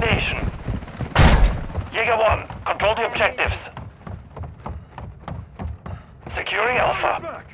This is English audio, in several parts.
destination. Jaeger 1, control the objectives. Securing Alpha.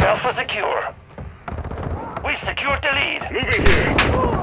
Alpha secure. We've secured the lead. Moving here.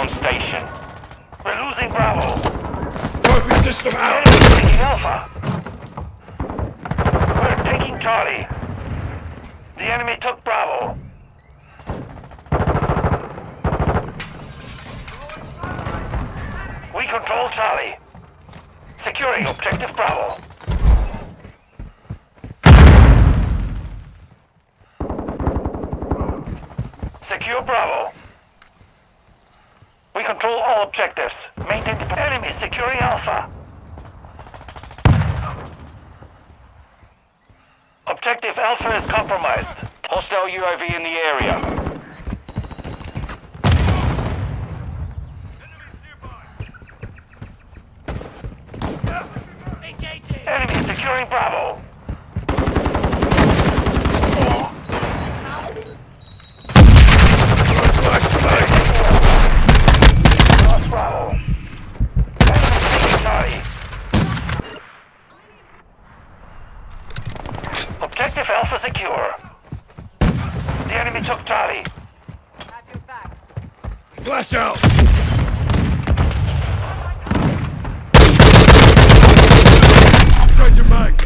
On station. We're losing Bravo. Trophy system out. Enemy taking Alpha. We're taking Charlie. The enemy took Bravo. We control Charlie. Securing objective Bravo. Secure Bravo. We control all objectives. Maintain the enemy securing Alpha. Objective Alpha is compromised. Hostile UAV in the area. Enemy securing Bravo. Flash grenade. Lost Bravo. Enemy taking Charlie. Objective Alpha. The enemy took Charlie. Have your back. Flash out. Changing mags.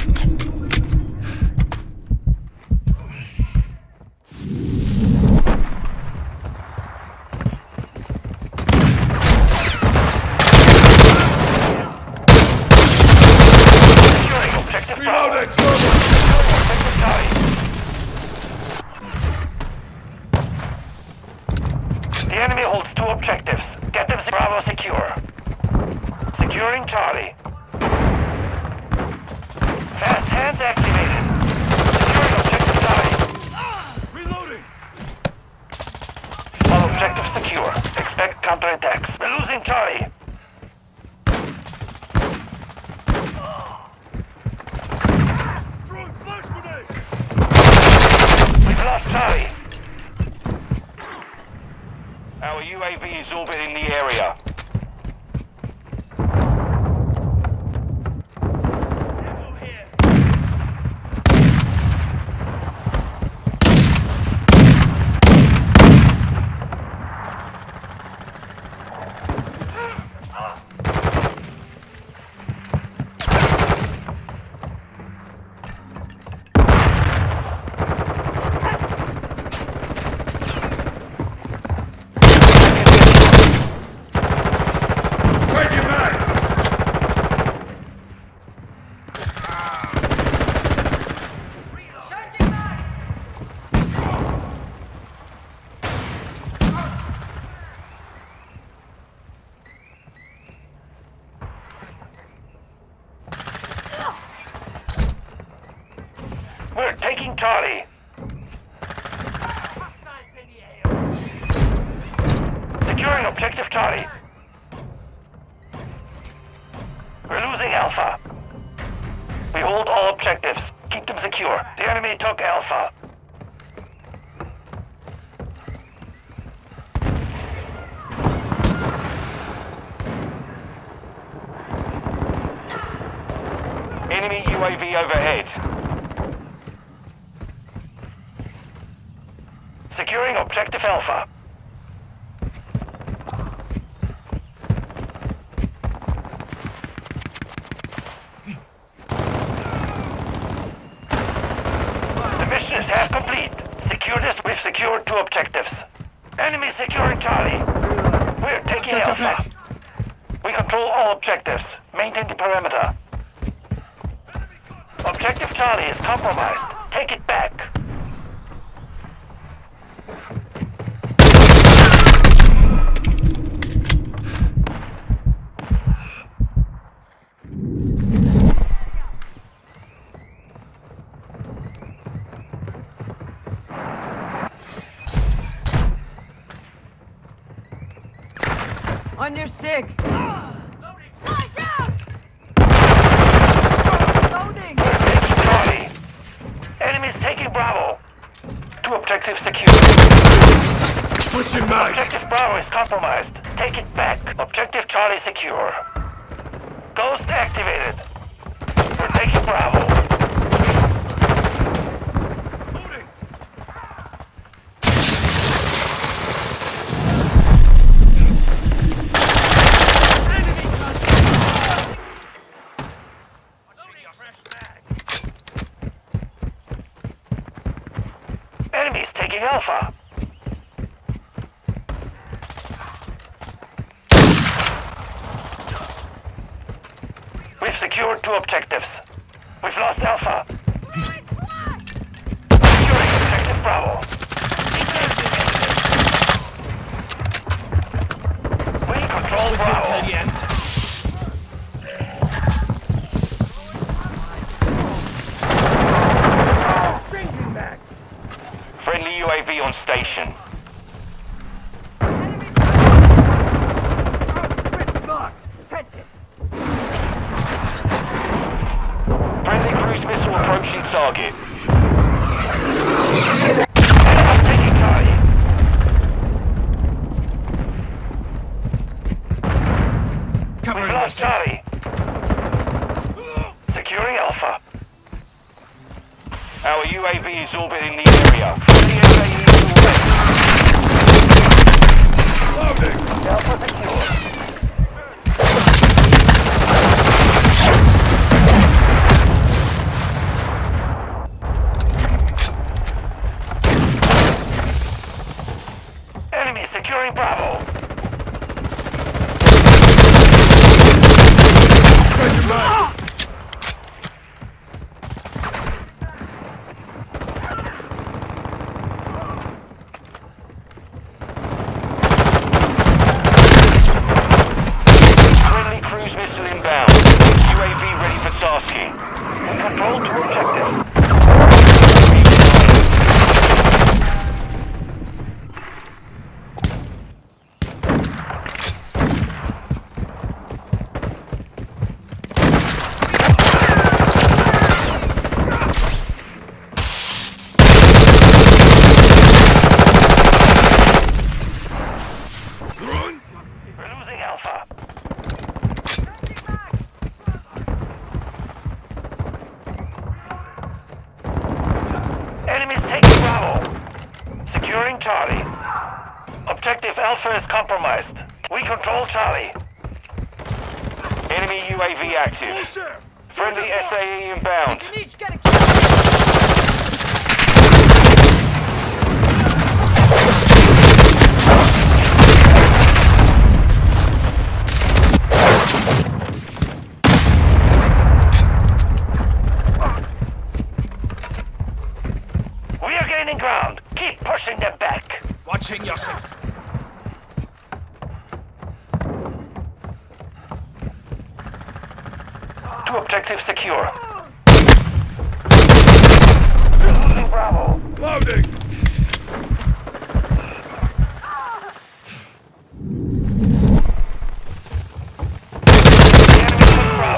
Securing objective Bravo. Reloading. Objective Charlie. The enemy holds two objectives. Get them Bravo secure. Securing Charlie. Fast hands activated. Securing objective Charlie. Reloading. All objectives secure. Expect counterattacks. We're losing Charlie. Throwing flash grenade. We've lost Charlie. Our UAV is orbiting the area. We're taking Charlie. Enemy UAV overhead. Securing objective Alpha. The mission is half complete. Secure this. We've secured two objectives. Enemy securing Charlie. We're taking Alpha. We control all objectives. Maintain the perimeter. Objective Charlie is compromised. Take it back. On your six. Two objectives secure. Switching mags. Objective Bravo is compromised. Take it back. Objective Charlie secure. Ghost activated. We're taking Bravo. Moving. Enemies taking Alpha. We've secured two objectives. We've lost Alpha. Friendly UAV on station. Enemy. Friendly cruise missile approaching target. Enemy taking Charlie. We've lost. Charlie. Securing Alpha. Our UAV is orbiting the area. Friendly SAE is Loading. Alpha secure. Enemy securing Bravo. Switching mags. Friendly cruise missile inbound. UAV ready for tasking. We control two objectives. Run. We're losing Alpha. Enemies taking Bravo. Securing Charlie. Objective Alpha is compromised. We control Charlie. Enemy UAV active. Closer. Friendly SAE inbound. You each get a kill. We are gaining ground. Keep pushing them back. Watching your objectives secure. Bravo. Loading.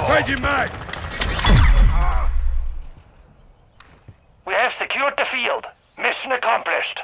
Changing mag. We have secured the field. Mission accomplished.